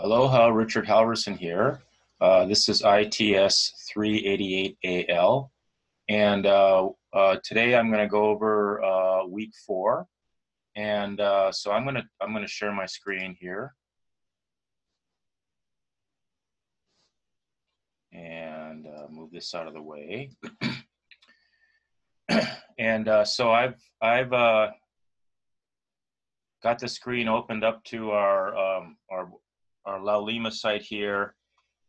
Aloha, Richard Halverson here. Uh, this is ITS 388AL. And uh, uh, today I'm going to go over uh, week four. And uh, so I'm going to I'm going to share my screen here. And uh, move this out of the way. and so I've I've got the screen opened up to our um, our our Laulima site here.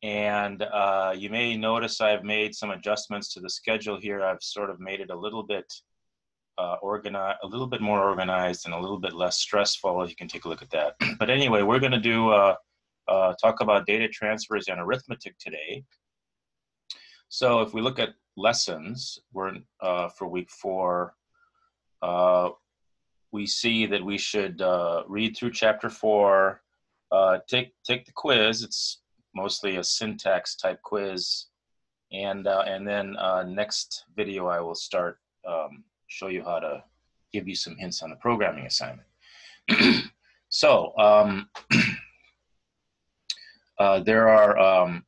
And uh, you may notice I've made some adjustments to the schedule here. I've sort of made it a little bit uh, organized, a little bit more organized and a little bit less stressful. You can take a look at that. but anyway, we're gonna do uh, uh, talk about data transfers and arithmetic today. So if we look at lessons, we're uh, for week four, uh, we see that we should read through chapter four, uh, take take the quiz. It's mostly a syntax type quiz, and uh, and then uh, next video I will start um, show you how to give you some hints on the programming assignment. so um, uh, there are um,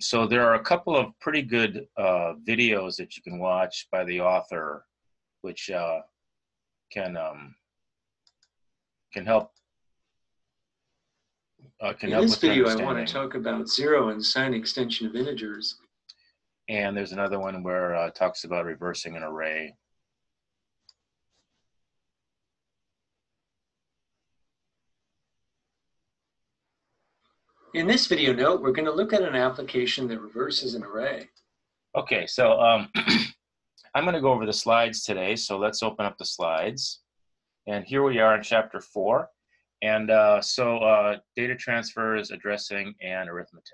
so there are a couple of pretty good uh, videos that you can watch by the author, which can um, can help uh, can In help this video, I want to talk about zero and sign extension of integers. And there's another one where uh, talks about reversing an array. In this video note, we're going to look at an application that reverses an array. Okay, so um, I'm going to go over the slides today, so let's open up the slides. And here we are in chapter four. And uh, so uh, data transfers, addressing, and arithmetic.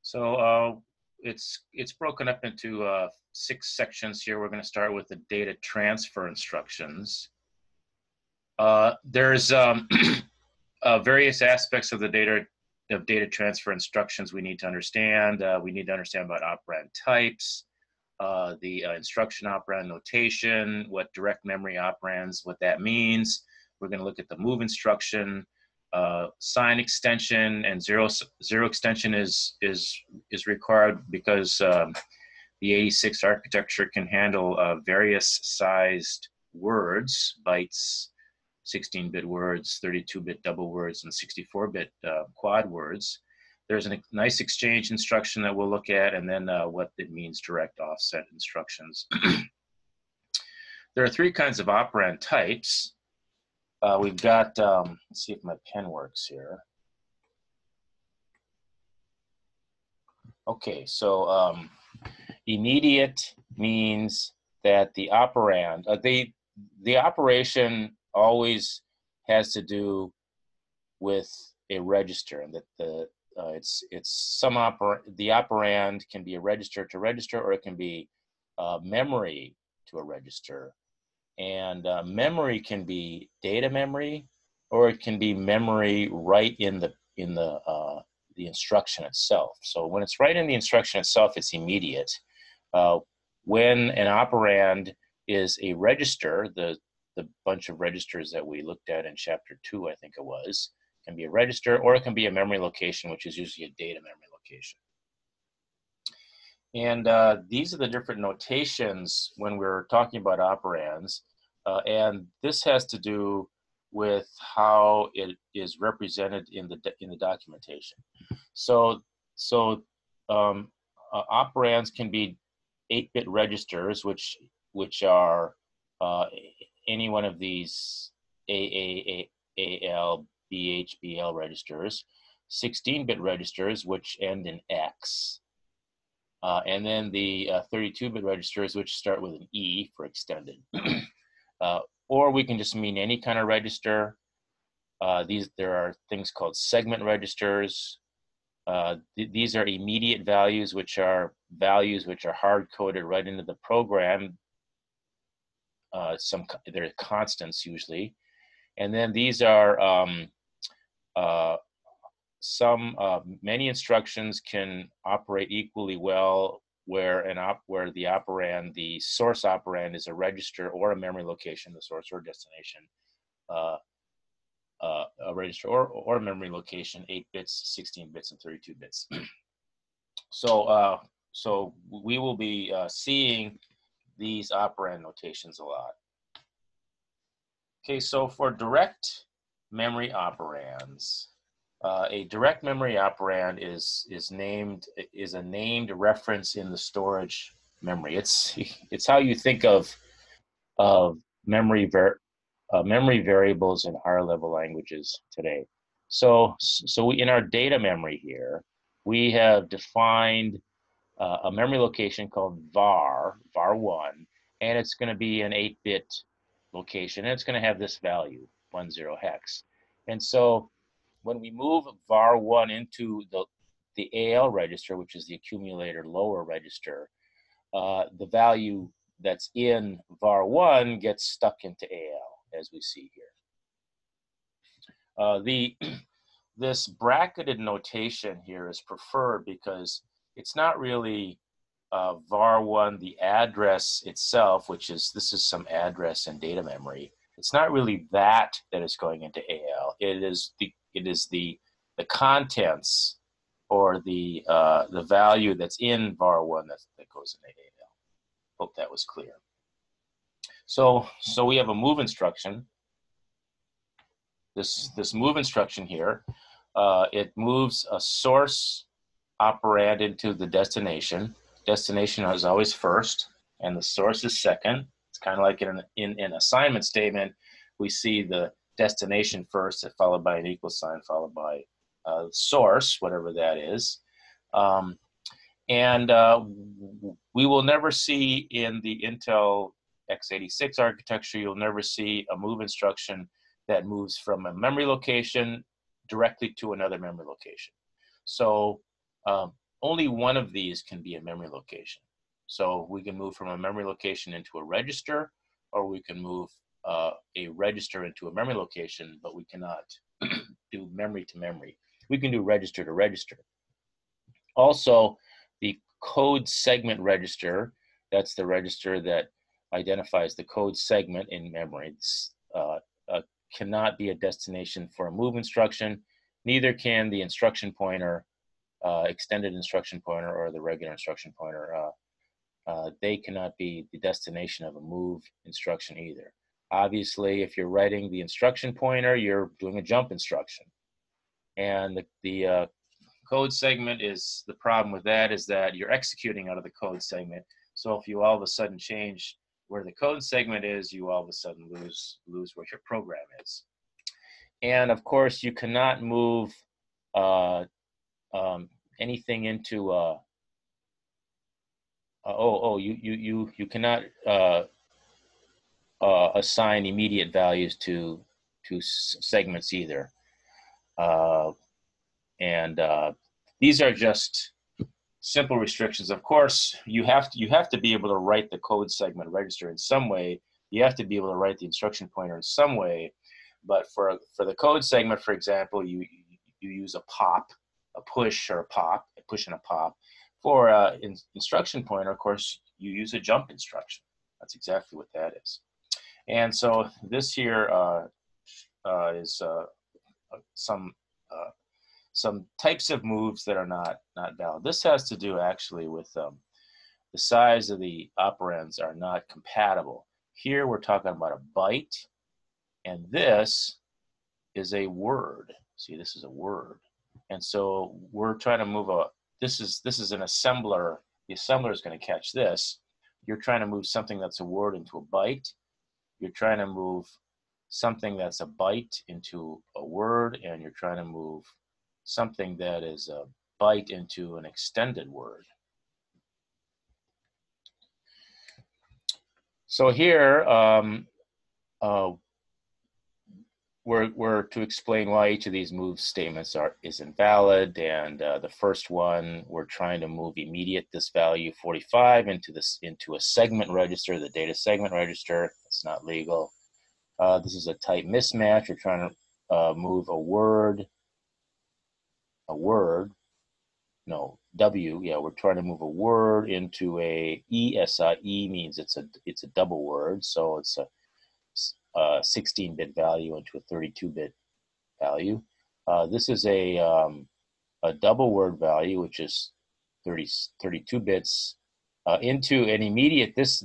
So uh, it's, it's broken up into uh, six sections here. We're gonna start with the data transfer instructions. Uh, there's um, uh, various aspects of the data of data transfer instructions we need to understand. we need to understand about operand types, the instruction operand notation, what direct memory operands, what that means, we're going to look at the move instruction, uh, sign extension, and zero zero extension is is is required because um, the 86 architecture can handle uh, various sized words, bytes, 16-bit words, 32-bit double words, and 64-bit uh, quad words. There's a nice exchange instruction that we'll look at, and then uh, what it means direct offset instructions. there are three kinds of operand types. Uh, we've got, um, let's see if my pen works here. Okay, so um, immediate means that the operand, uh, the, the operation always has to do with a register and that the uh, it's it's some oper the operand can be a register to register or it can be uh, memory to a register and uh, memory can be data memory, or it can be memory right in the in the uh, the instruction itself. So when it's right in the instruction itself, it's immediate. Uh, when an operand is a register, the the bunch of registers that we looked at in chapter two, I think it was, can be a register, or it can be a memory location, which is usually a data memory location. And uh, these are the different notations when we're talking about operands. Uh, and this has to do with how it is represented in the in the documentation. So so um, uh, operands can be 8-bit registers, which which are uh, any one of these AAAL, BH, registers, 16-bit registers, which end in X, uh, and then the 32-bit uh, registers, which start with an E for extended. Uh, or we can just mean any kind of register. Uh, these There are things called segment registers. Uh, th these are immediate values, which are values which are hard-coded right into the program. Uh, some They're constants usually. And then these are um, uh, some, uh, many instructions can operate equally well where an op where the operand, the source operand is a register or a memory location, the source or destination, uh, uh, a register or, or a memory location, 8 bits, 16 bits, and 32 bits. so, uh, so we will be uh, seeing these operand notations a lot. Okay, so for direct memory operands, uh, a direct memory operand is is named is a named reference in the storage memory. It's it's how you think of of memory ver, uh, memory variables in higher level languages today. So so in our data memory here, we have defined uh, a memory location called var var1, and it's going to be an 8-bit location, and it's going to have this value 10 hex. And so when we move var1 into the the AL register, which is the accumulator lower register, uh, the value that's in var1 gets stuck into AL, as we see here. Uh, the this bracketed notation here is preferred because it's not really uh, var1 the address itself, which is this is some address and data memory. It's not really that that is going into AL. It is the it is the the contents or the uh, the value that's in var1 that, that goes into AL. Hope that was clear. So, so we have a move instruction. This, this move instruction here, uh, it moves a source operand into the destination. Destination is always first, and the source is second. Kind of like in an in, in assignment statement, we see the destination first, followed by an equal sign, followed by uh, source, whatever that is. Um, and uh, we will never see in the Intel x86 architecture, you'll never see a move instruction that moves from a memory location directly to another memory location. So um, only one of these can be a memory location. So we can move from a memory location into a register, or we can move uh, a register into a memory location, but we cannot do memory to memory. We can do register to register. Also, the code segment register, that's the register that identifies the code segment in memory, uh, uh, cannot be a destination for a move instruction. Neither can the instruction pointer, uh, extended instruction pointer, or the regular instruction pointer. Uh, they cannot be the destination of a move instruction either. Obviously, if you're writing the instruction pointer, you're doing a jump instruction. And the, the uh, code segment is the problem with that is that you're executing out of the code segment. So if you all of a sudden change where the code segment is, you all of a sudden lose lose where your program is. And of course, you cannot move uh, um, anything into uh, uh, oh oh you you you you cannot uh, uh, assign immediate values to to segments either. Uh, and uh, these are just simple restrictions. Of course, you have to you have to be able to write the code segment register in some way. You have to be able to write the instruction pointer in some way. But for for the code segment, for example, you you use a pop, a push or a pop, a push and a pop. For uh, in, instruction pointer, of course, you use a jump instruction. That's exactly what that is. And so this here uh, uh, is uh, some uh, some types of moves that are not not valid. This has to do actually with um, the size of the operands are not compatible. Here we're talking about a byte, and this is a word. See, this is a word, and so we're trying to move a. This is this is an assembler. The assembler is going to catch this. You're trying to move something that's a word into a byte. You're trying to move something that's a byte into a word, and you're trying to move something that is a byte into an extended word. So here, um, uh, we're, we're to explain why each of these move statements are is invalid. And uh, the first one, we're trying to move immediate this value 45 into this into a segment register, the data segment register. It's not legal. Uh, this is a type mismatch. We're trying to uh, move a word a word, no, W, yeah, we're trying to move a word into a. E means it's a it's a double word, so it's a, a 16-bit value into a 32-bit value. Uh, this is a, um, a double word value, which is 30, 32 bits uh, into an immediate, this,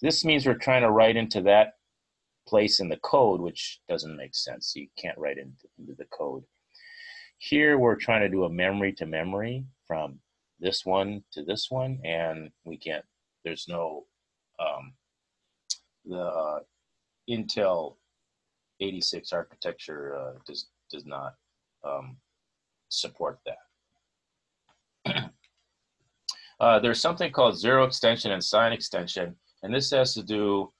this means we're trying to write into that place in the code, which doesn't make sense. You can't write into, into the code. Here we're trying to do a memory to memory from this one to this one, and we can't, there's no, um, the uh, Intel 86 architecture uh, does, does not um, support that. uh, there's something called zero extension and sign extension, and this has to do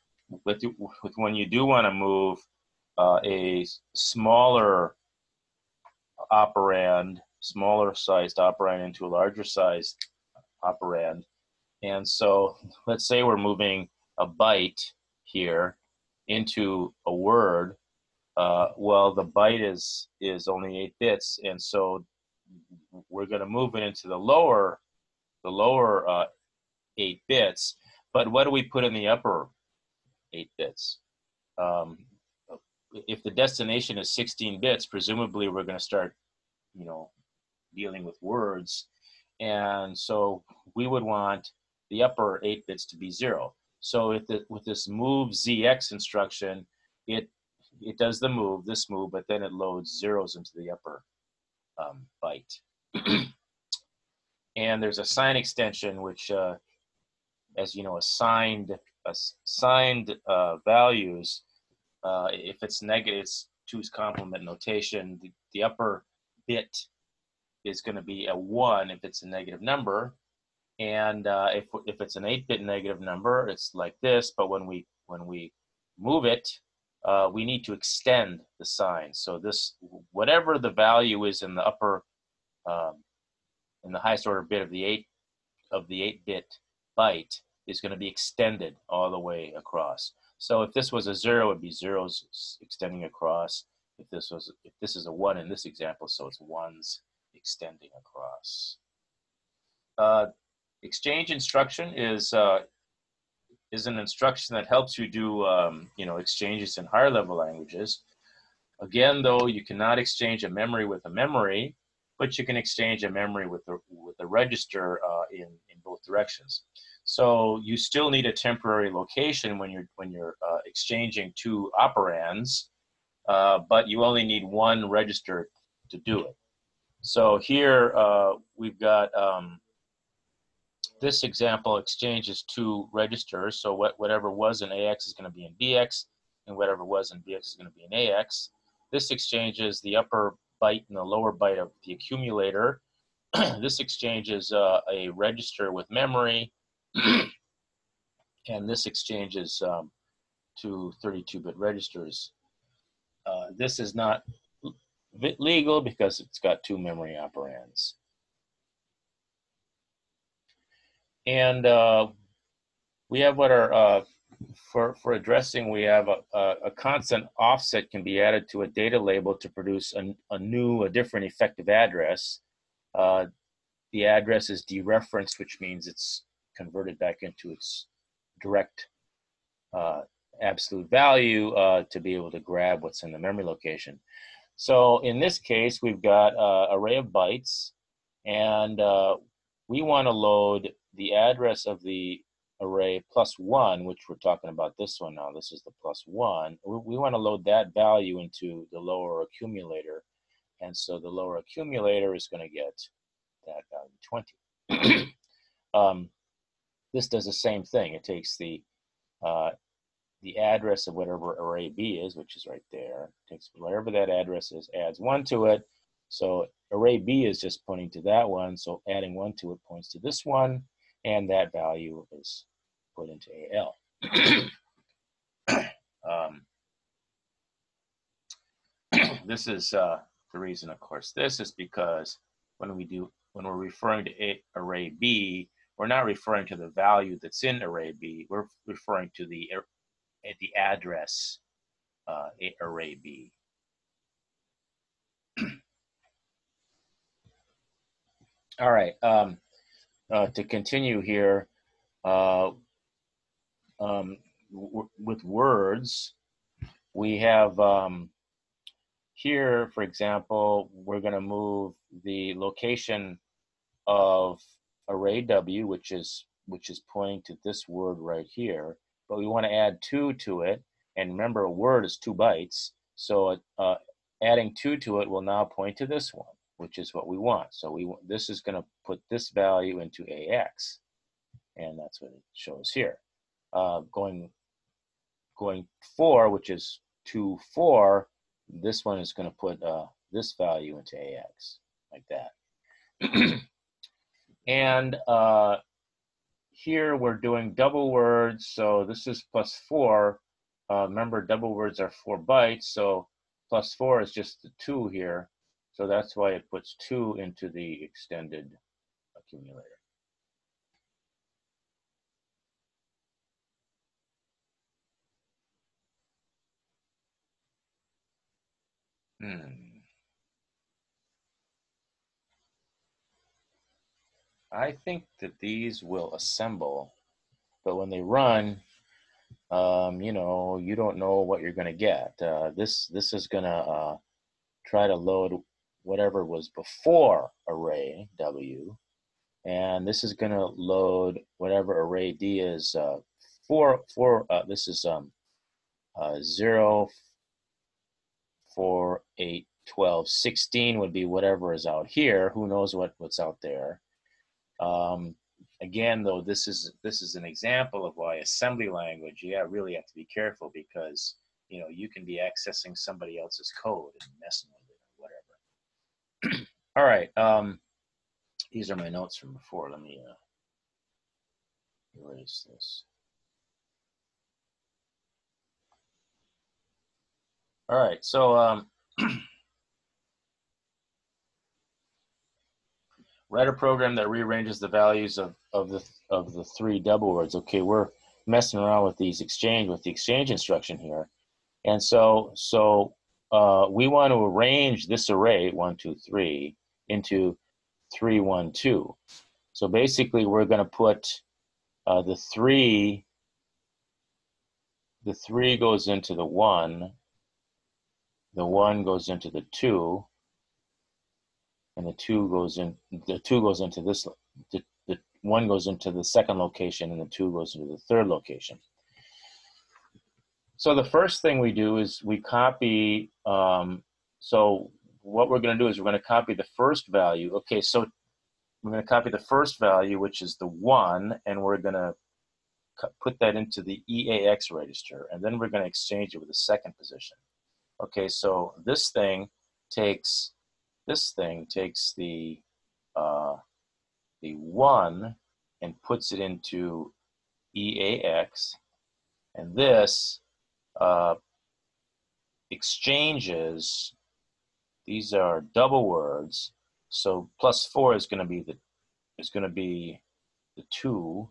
with, with when you do want to move uh, a smaller operand, smaller sized operand into a larger sized operand. And so let's say we're moving a byte here into a word. Uh, well, the byte is is only eight bits, and so we're going to move it into the lower the lower uh, eight bits. But what do we put in the upper eight bits? Um, if the destination is 16 bits, presumably we're going to start, you know, dealing with words. And so we would want the upper eight bits to be zero. So the, with this move ZX instruction, it, it does the move, this move, but then it loads zeros into the upper um, byte. and there's a sign extension, which, uh, as you know, assigned, assigned uh, values uh, if it's negative, it's two's complement notation. The, the upper bit is going to be a one if it's a negative number, and uh, if if it's an eight-bit negative number, it's like this. But when we when we move it, uh, we need to extend the sign. So this whatever the value is in the upper um, in the highest order bit of the eight of the eight-bit byte is going to be extended all the way across. So if this was a zero, it'd be zeros extending across. If this was, if this is a one in this example, so it's ones extending across. Uh, exchange instruction is uh, is an instruction that helps you do um, you know exchanges in higher level languages. Again, though, you cannot exchange a memory with a memory, but you can exchange a memory with a with a register uh, in in both directions. So you still need a temporary location when you're when you're uh, exchanging two operands, uh, but you only need one register to do it. So here uh, we've got um, this example exchanges two registers. So what, whatever was in AX is going to be in BX, and whatever was in BX is going to be in AX. This exchanges the upper byte and the lower byte of the accumulator. this exchanges uh, a register with memory and this exchanges um, to 32-bit registers. Uh, this is not legal because it's got two memory operands. And uh, we have what are, uh, for, for addressing, we have a, a, a, constant offset can be added to a data label to produce a, a new, a different effective address. Uh, the address is dereferenced, which means it's converted back into its direct uh, absolute value uh, to be able to grab what's in the memory location. So in this case, we've got an array of bytes, and uh, we want to load the address of the array plus one, which we're talking about this one now. This is the plus one. We, we want to load that value into the lower accumulator. And so the lower accumulator is going to get that value 20. um, this does the same thing. It takes the uh, the address of whatever array B is, which is right there, takes whatever that address is, adds one to it. So array B is just pointing to that one, so adding one to it points to this one, and that value is put into AL. um, this is uh, the reason, of course. This is because when we do when we're referring to A, array B, we're not referring to the value that's in array B. We're referring to the the address uh, array B. All right. Um, uh, to continue here, uh, um, with words, we have um, here, for example, we're going to move the location of array W, which is which is pointing to this word right here, but we want to add two to it. And remember, a word is two bytes, so uh, adding two to it will now point to this one, which is what we want. So we this is going to put this value into AX, and that's what it shows here. Uh, going going four, which is two four, this one is going to put uh, this value into AX like that. and uh, here we're doing double words, so this is plus four. Uh, remember, double words are four bytes, so plus four is just the two here. So that's why it puts two into the extended accumulator. Hmm. I think that these will assemble, but when they run, um, you know, you don't know what you're going to get. Uh, this this is going to uh, try to load whatever was before array W, and this is going to load whatever array D is uh, four four. Uh, this is um, uh, zero, four, eight, 12, 16 would be whatever is out here. Who knows what what's out there? Um, again, though, this is this is an example of why assembly language, yeah, really have to be careful because you know you can be accessing somebody else's code and messing with. All right, um, these are my notes from before. Let me uh, erase this. All right, so um, write a program that rearranges the values of, of the of the three double words. Okay, we're messing around with these exchange with the exchange instruction here, and so so uh, we want to arrange this array one two three into three one two. So basically, we're going to put uh, the three. The three goes into the one. The one goes into the two and the two goes in the two goes into this the, the one goes into the second location and the two goes into the third location so the first thing we do is we copy um, so what we're going to do is we're going to copy the first value. Okay so we're going to copy the first value which is the one and we're going to put that into the EAX register and then we're going to exchange it with the second position. Okay so this thing takes this thing takes the uh, the one and puts it into EAX, and this uh, exchanges. These are double words, so plus four is going to be the is going to be the two.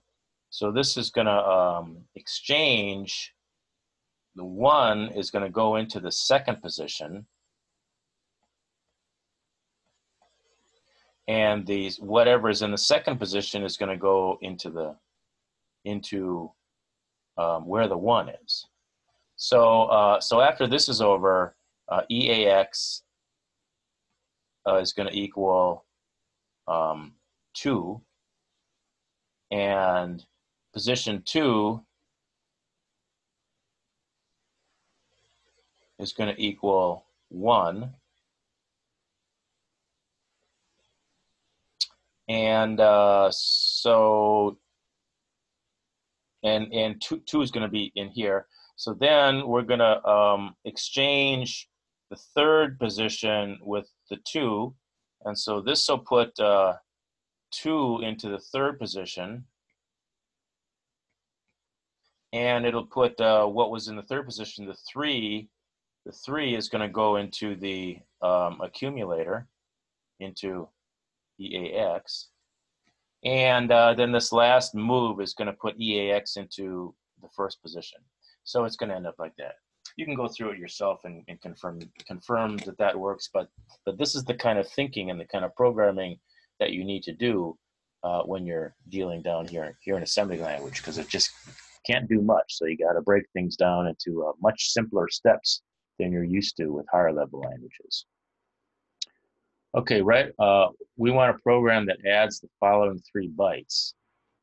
So this is going to um, exchange. The one is going to go into the second position, and the whatever is in the second position is going to go into the into um, where the one is. So uh, so after this is over, uh, EAX uh, is going to equal um, two, and position two is going to equal one. and uh, so and and two, two is going to be in here so then we're going to um, exchange the third position with the two and so this will put uh, two into the third position and it'll put uh, what was in the third position the three the three is going to go into the um, accumulator into EAX. And uh, then this last move is going to put EAX into the first position. So it's going to end up like that. You can go through it yourself and, and confirm confirm that that works. But but this is the kind of thinking and the kind of programming that you need to do uh, when you're dealing down here here in assembly language because it just can't do much. So you got to break things down into uh, much simpler steps than you're used to with higher level languages. Okay, right. Uh, we want a program that adds the following three bytes.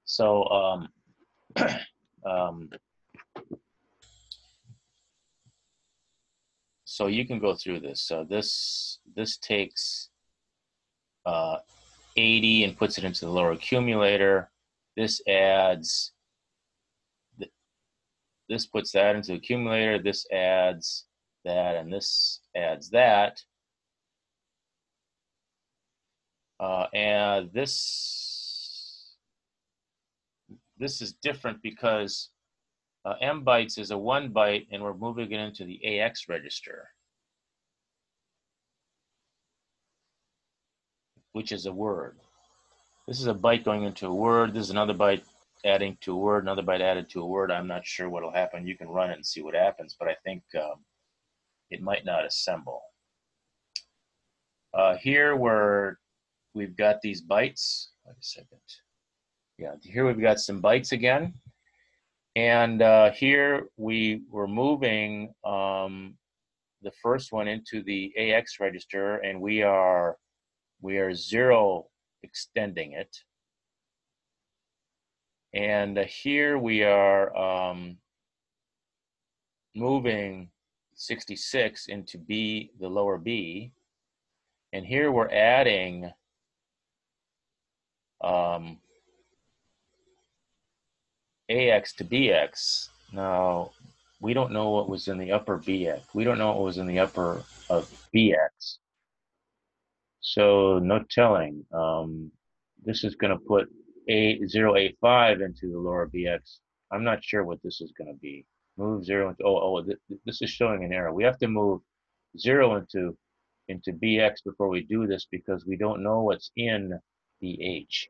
So um, um, so you can go through this. So this this takes uh, 80 and puts it into the lower accumulator. This adds this puts that into the accumulator. This adds that, and this adds that. Uh, and this this is different because uh, m bytes is a one byte and we're moving it into the AX register, which is a word. This is a byte going into a word. This is another byte adding to a word, another byte added to a word. I'm not sure what'll happen. You can run it and see what happens, but I think um, it might not assemble. Uh, here where we've got these bytes. Wait a second. Yeah, here we've got some bytes again. And uh, here we were moving um, the first one into the AX register and we are, we are zero extending it. And uh, here we are um, moving 66 into B, the lower B. And here we're adding um, AX to BX. Now, we don't know what was in the upper BX. We don't know what was in the upper of BX. So no telling. Um, this is going to put a 085 into the lower BX. I'm not sure what this is going to be. Move zero into, oh, oh, th this is showing an error. We have to move zero into, into BX before we do this because we don't know what's in the H.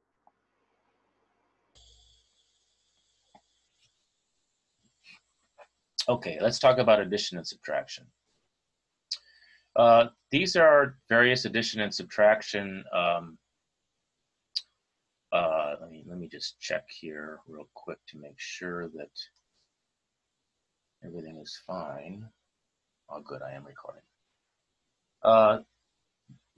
Okay, let's talk about addition and subtraction. Uh, these are various addition and subtraction. Um, uh, let me let me just check here real quick to make sure that everything is fine. Oh, good, I am recording. Uh,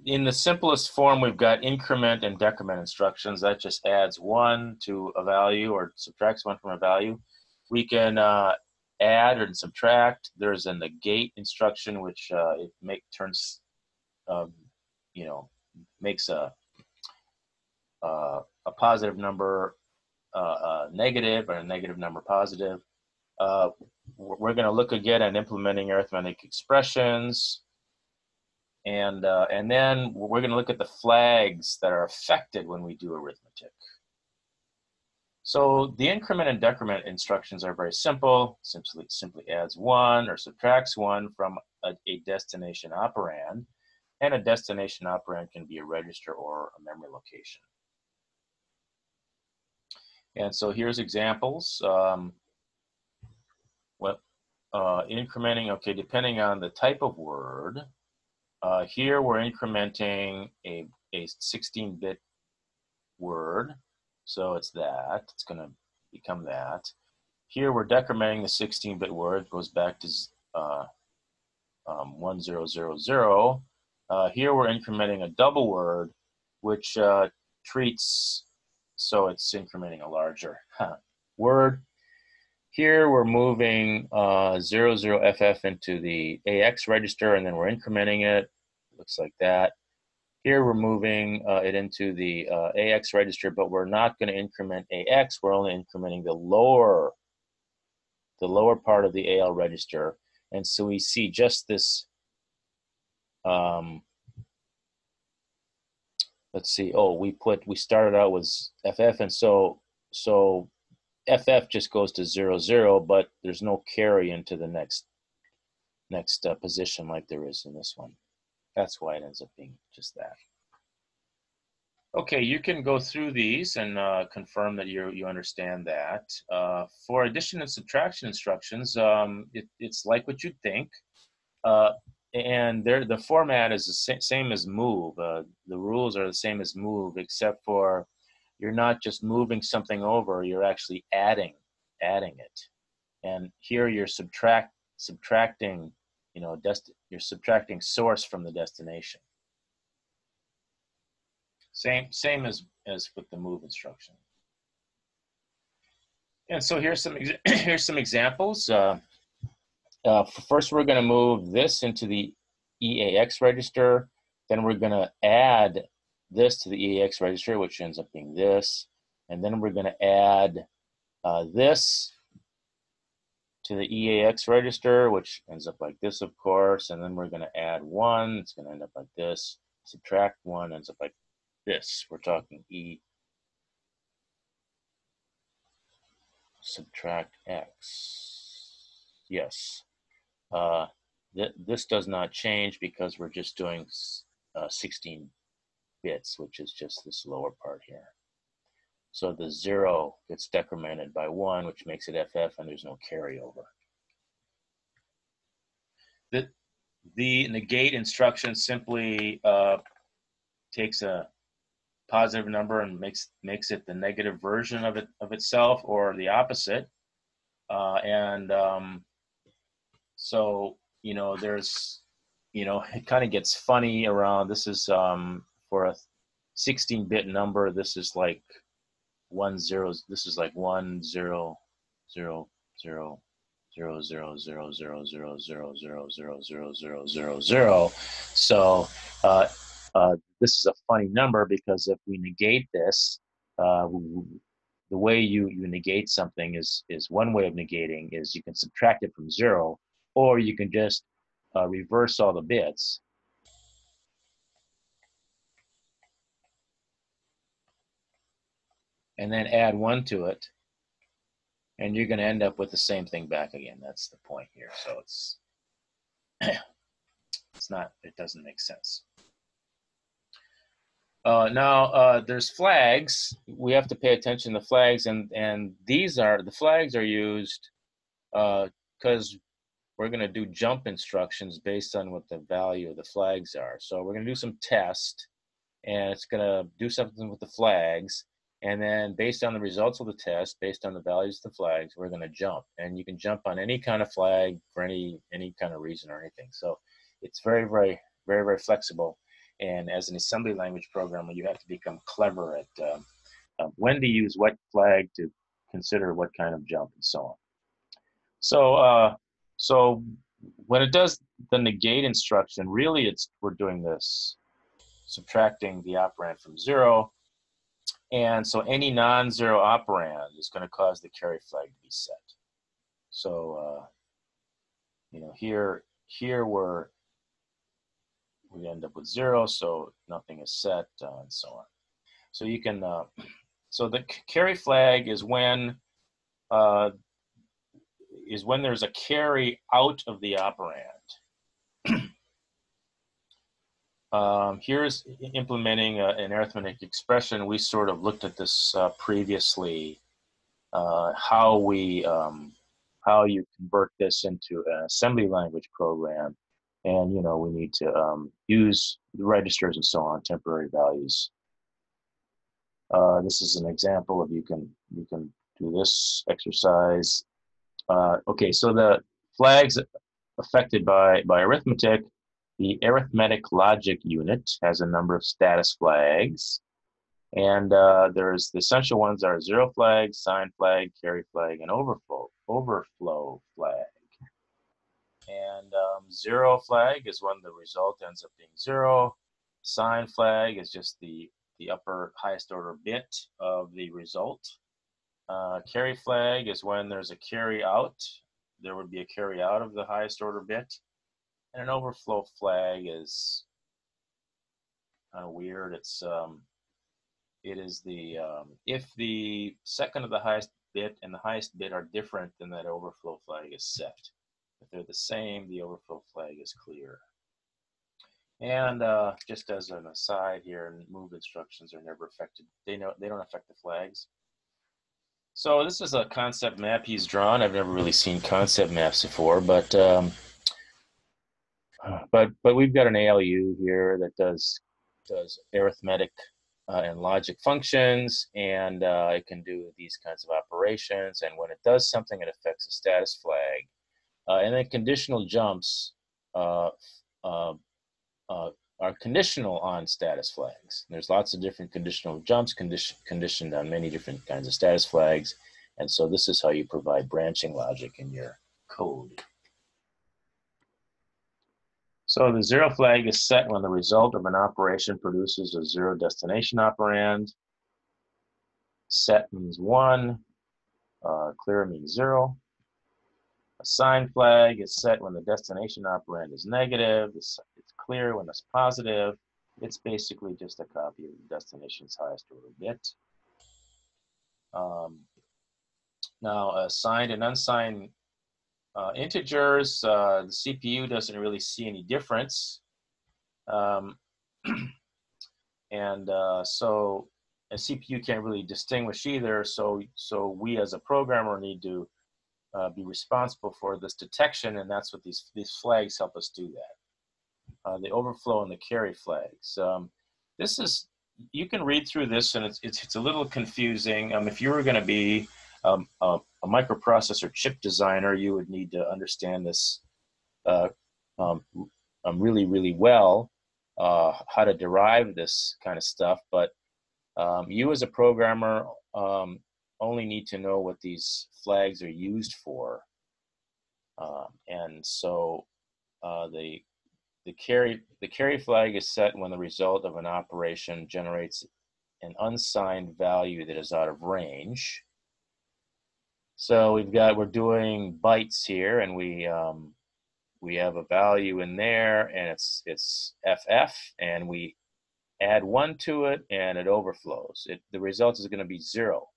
in the simplest form, we've got increment and decrement instructions. That just adds one to a value or subtracts one from a value. We can uh, add or subtract. There's a negate instruction, which uh, it make turns, um, you know, makes a uh, a positive number uh, uh negative or a negative number positive. Uh, we're going to look again at implementing arithmetic expressions. And, uh, and then we're going to look at the flags that are affected when we do arithmetic. So the increment and decrement instructions are very simple. Simply, simply adds one or subtracts one from a, a destination operand. And a destination operand can be a register or a memory location. And so here's examples. Um, what, uh, incrementing, okay, depending on the type of word, uh, here we're incrementing a, a 16-bit word. So it's that, it's gonna become that. Here we're decrementing the 16-bit word, goes back to uh, um, 1000. Uh, here we're incrementing a double word, which uh, treats, so it's incrementing a larger word. Here we're moving uh, 00FF into the AX register and then we're incrementing it. Looks like that. Here we're moving uh, it into the uh, AX register, but we're not going to increment AX. We're only incrementing the lower, the lower part of the AL register. And so we see just this, um, let's see, oh, we put, we started out with FF, and so, so FF just goes to zero, zero, but there's no carry into the next, next uh, position like there is in this one. That's why it ends up being just that. Okay, you can go through these and uh, confirm that you you understand that. Uh, for addition and subtraction instructions, um, it, it's like what you'd think. Uh, and there, the format is the sa same as move. Uh, the rules are the same as move, except for you're not just moving something over, you're actually adding, adding it. And here you're subtract, subtracting you know, dest- you're subtracting source from the destination. Same, same as, as with the move instruction. And so here's some, here's some examples. Uh, uh, first, we're going to move this into the EAX register. Then we're going to add this to the EAX register, which ends up being this. And then we're going to add uh, this to the EAX register, which ends up like this, of course. And then we're going to add one. It's going to end up like this. Subtract one ends up like this. We're talking E subtract X. Yes. Uh, th this does not change because we're just doing uh, 16 bits, which is just this lower part here. So the zero gets decremented by one, which makes it FF, and there's no carryover. The, the negate instruction simply uh, takes a positive number and makes makes it the negative version of it of itself or the opposite. Uh, and um, so you know, there's you know, it kind of gets funny around. This is um, for a 16-bit number. This is like one zero. This is like one zero zero zero zero zero zero zero zero zero zero zero zero zero zero zero. So uh, uh, this is a funny number because if we negate this, uh, the way you, you negate something is, is one way of negating is you can subtract it from zero, or you can just uh, reverse all the bits. And then add one to it, and you're going to end up with the same thing back again. That's the point here. So it's it's not. It doesn't make sense. Uh, now uh, there's flags. We have to pay attention to flags, and and these are the flags are used because uh, we're going to do jump instructions based on what the value of the flags are. So we're going to do some test, and it's going to do something with the flags, and then based on the results of the test, based on the values of the flags, we're going to jump, and you can jump on any kind of flag for any any kind of reason or anything. So it's very very very very flexible and as an assembly language programmer, you have to become clever at uh, when to use what flag to consider what kind of jump and so on. So, uh, so when it does the negate instruction, really it's we're doing this, subtracting the operand from zero. And so any non-zero operand is going to cause the carry flag to be set. So, uh, you know, here, here we're we end up with zero, so nothing is set, uh, and so on. So you can, uh, so the carry flag is when, uh, is when there's a carry out of the operand. Um, here's implementing a, an arithmetic expression. We sort of looked at this uh, previously, uh, how we, um, how you convert this into an assembly language program. And you know we need to um, use the registers and so on temporary values. Uh, this is an example of you can you can do this exercise. Uh, okay so the flags affected by by arithmetic the arithmetic logic unit has a number of status flags and uh, there's the essential ones are zero flag sign flag carry flag and overflow overflow flag and um, zero flag is when the result ends up being zero. Sign flag is just the, the upper highest order bit of the result. Uh, carry flag is when there's a carry out. There would be a carry out of the highest order bit. And an overflow flag is kind of weird. It's um, it is the um, if the second of the highest bit and the highest bit are different, then that overflow flag is set. If they're the same, the overflow flag is clear. And uh, just as an aside here, move instructions are never affected. They know they don't affect the flags. So this is a concept map he's drawn. I've never really seen concept maps before, but um, but but we've got an ALU here that does does arithmetic uh, and logic functions, and uh, it can do these kinds of operations. And when it does something, it affects a status flag. Uh, and then conditional jumps uh, uh, uh, are conditional on status flags. There's lots of different conditional jumps condition, conditioned on many different kinds of status flags. And so this is how you provide branching logic in your code. So the zero flag is set when the result of an operation produces a zero destination operand. Set means one, uh, clear means zero. A sign flag is set when the destination operand is negative. It's, it's clear when it's positive. It's basically just a copy of the destination's highest order bit. Um, now, assigned and unsigned uh, integers, uh, the CPU doesn't really see any difference. Um, and uh, so a CPU can't really distinguish either. So, so we as a programmer need to uh, be responsible for this detection, and that's what these, these flags help us do that. Uh, the overflow and the carry flags. Um, this is, you can read through this and it's, it's, it's a little confusing. Um, if you were gonna be um, a, a, microprocessor chip designer, you would need to understand this uh, um, um, really, really well, uh, how to derive this kind of stuff. But um, you as a programmer only need to know what these flags are used for. And so uh, the the carry the carry flag is set when the result of an operation generates an unsigned value that is out of range. So we've got we're doing bytes here, and we um, we have a value in there, and it's it's FF, and we add one to it, and it overflows. It the result is going to be zero.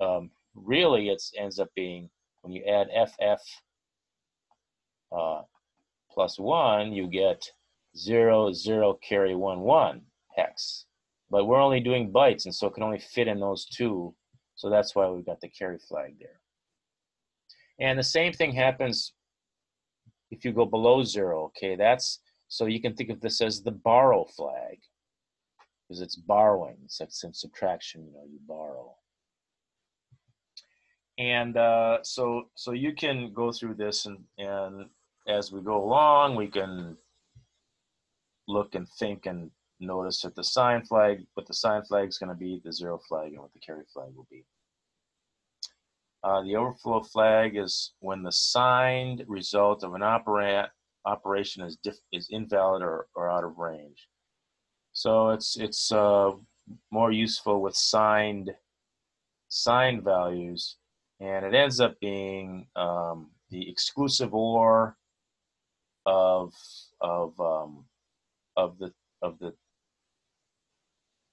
Um, really, it ends up being when you add FF uh, plus one, you get zero zero carry one one hex. But we're only doing bytes, and so it can only fit in those two. So that's why we've got the carry flag there. And the same thing happens if you go below zero, okay? That's, so you can think of this as the borrow flag because it's borrowing. It's like some subtraction, you know, you borrow. And uh, so, so you can go through this and, and as we go along, we can look and think and notice that the sign flag, what the sign flag is going to be, the zero flag, and what the carry flag will be. Uh, the overflow flag is when the signed result of an operand operation is is invalid or, or out of range. So it's it's uh, more useful with signed signed values, and it ends up being um, the exclusive OR of of um, of the of the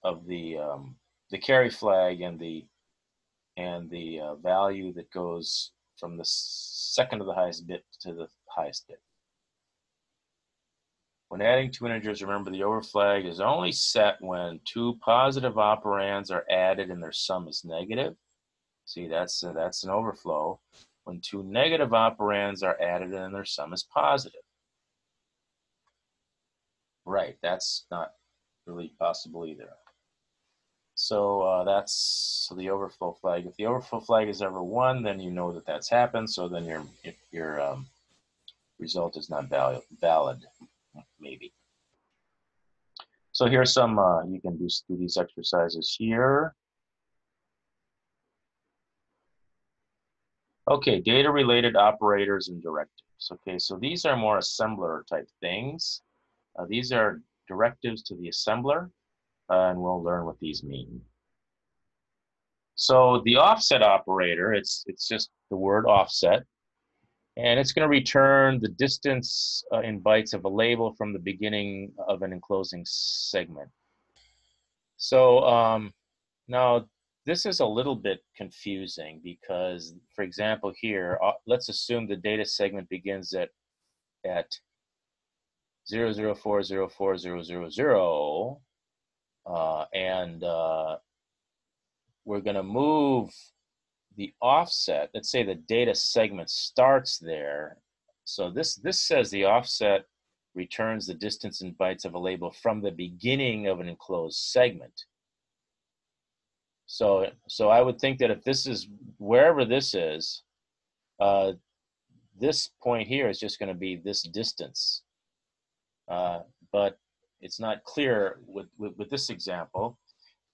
of the um, the carry flag and the and the uh, value that goes from the second to the highest bit to the highest bit. When adding two integers, remember the over flag is only set when two positive operands are added and their sum is negative. See, that's, uh, that's an overflow. When two negative operands are added and their sum is positive. Right, that's not really possible either. So uh, that's the overflow flag. If the overflow flag is ever one, then you know that that's happened. So then your your um, result is not valid, valid, maybe. So here's some, uh, you can do, do these exercises here. Okay, data related operators and directives. Okay, so these are more assembler type things. Uh, these are directives to the assembler and we'll learn what these mean. So the offset operator, it's, it's just the word offset, and it's going to return the distance uh, in bytes of a label from the beginning of an enclosing segment. So um, now this is a little bit confusing because, for example, here, uh, let's assume the data segment begins at, at 004040000, uh, and uh, we're going to move the offset. Let's say the data segment starts there. So this, this says the offset returns the distance in bytes of a label from the beginning of an enclosed segment. So, so I would think that if this is, wherever this is, uh, this point here is just going to be this distance uh, but it's not clear with, with, with this example.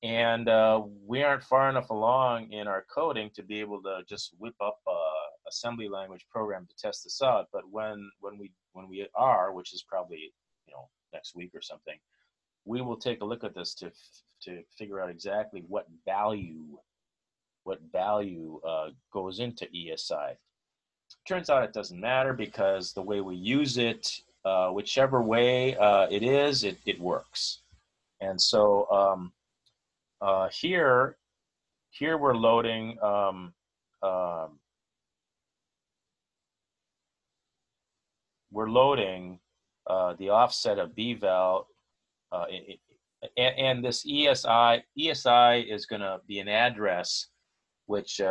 And uh, we aren't far enough along in our coding to be able to just whip up a assembly language program to test this out. But when when we when we are, which is probably you know next week or something, we will take a look at this to to figure out exactly what value what value uh, goes into ESI. Turns out it doesn't matter because the way we use it, uh, whichever way uh, it is, it, it works. And so um, uh, here, here we're loading um, um, we're loading uh, the offset of bval uh, and, and, this ESI, ESI is going to be an address which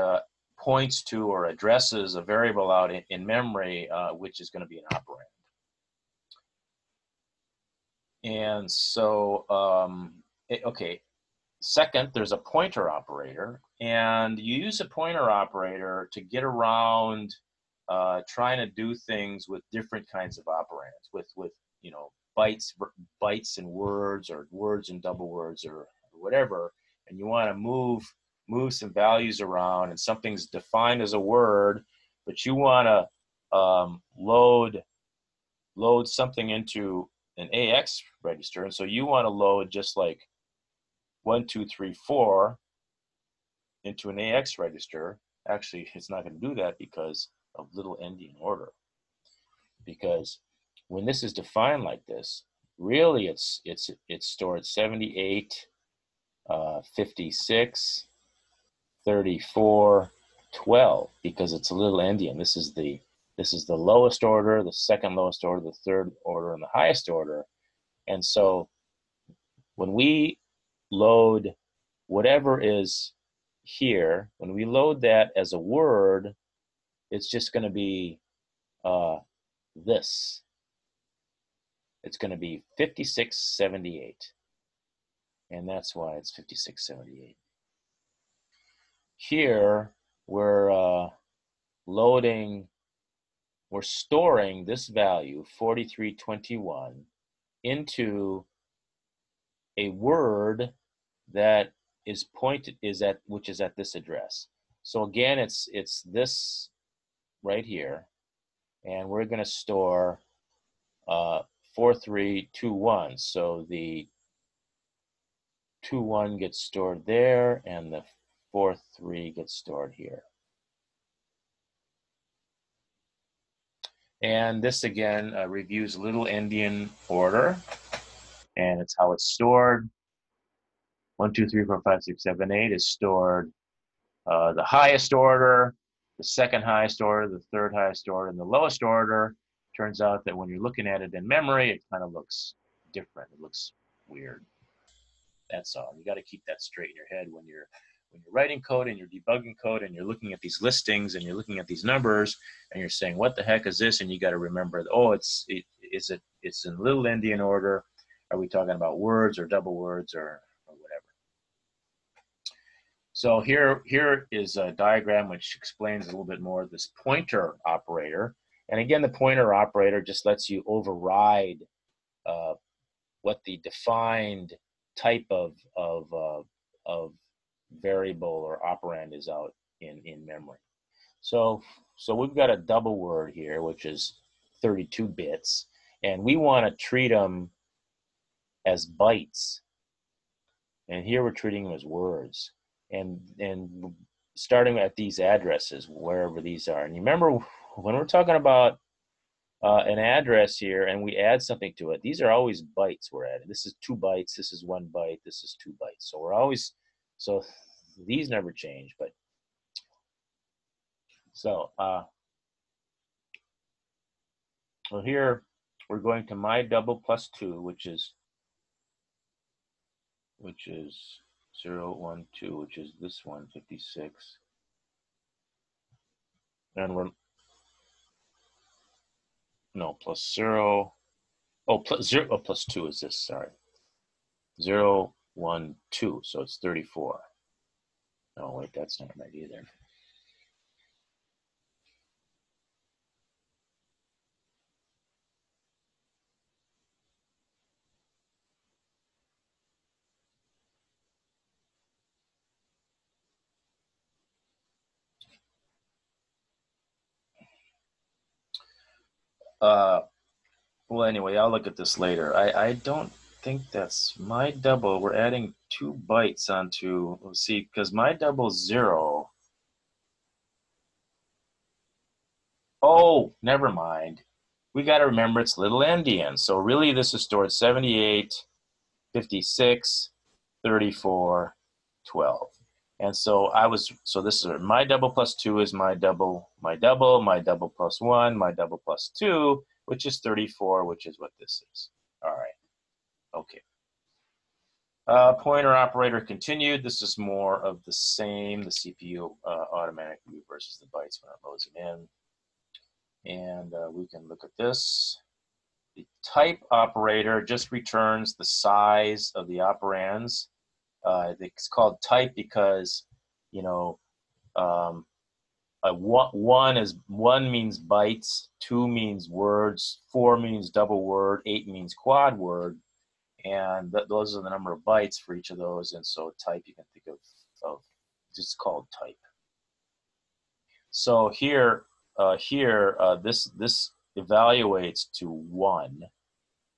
points to or addresses a variable out in, in memory, which is going to be an operand. And so, um, it, okay, second, there's a pointer operator, and you use a pointer operator to get around uh, trying to do things with different kinds of operands, with with you know bytes bytes and words or words and double words or, or whatever, and you want to move move some values around, and something's defined as a word, but you want to um, load load something into an AX register, and so you want to load just like one, two, three, four into an AX register. Actually, it's not going to do that because of little endian order. Because when this is defined like this, really it's it's it's stored 78, uh, 56, 34, 12 because it's a little endian. This is the this is the lowest order, the second lowest order, the third order, and the highest order. And so when we load whatever is here, when we load that as a word, it's just going to be uh, this. It's going to be 5678. And that's why it's 5678. Here, we're uh, loading, we're storing this value, 4321, into a word that is pointed is at which is at this address. So again, it's it's this right here, and we're going to store uh, 4321. So the 2-1 gets stored there, and the 4-3 gets stored here. And this again uh, reviews little endian order, and it's how it's stored. One, two, three, four, five, six, seven, eight is stored uh, the highest order, the second highest order, the third highest order, and the lowest order. Turns out that when you're looking at it in memory, it kind of looks different. It looks weird. That's all. You got to keep that straight in your head when you're when you're writing code and you're debugging code and you're looking at these listings and you're looking at these numbers and you're saying, "What the heck is this?" And you got to remember, oh, it's it is it it's in little endian order. Are we talking about words or double words or whatever? so here, here is a diagram which explains a little bit more this pointer operator. And again, the pointer operator just lets you override uh, what the defined type of, of, uh, of variable or operand is out in, in memory. So, so we've got a double word here, which is 32 bits, and we want to treat them as bytes. And here we're treating them as words and and starting at these addresses wherever these are. And you remember when we're talking about uh, an address here and we add something to it, these are always bytes we're adding. This is two bytes, this is one byte, this is two bytes. So we're always, so these never change, but so, uh, well here we're going to my double plus two, which is, which is zero one two, which is this one, 56. And we're, no, plus 0, oh, plus 0, oh, plus 2 is this, sorry. 0, 1, 2. So it's 34. No, wait, that's not right either. Uh, well, anyway, I'll look at this later. I, I don't think that's my double. We're adding two bytes onto, let's see, because my double zero. Oh, never mind. We got to remember it's little endian. So really this is stored 78, 56, 34, 12. And so I was, so this is my double plus two is my double, my double, my double plus one, my double plus two, which is 34, which is what this is. Okay. Uh, pointer operator continued. This is more of the same, the CPU uh, automatic move versus the bytes when it loads them in. And uh, we can look at this. The type operator just returns the size of the operands uh, it's called type because, you know, um, one is one means bytes, two means words, four means double word, eight means quad word, and th those are the number of bytes for each of those. And so type you can think of of just called type. So here, uh, here uh, this this evaluates to one.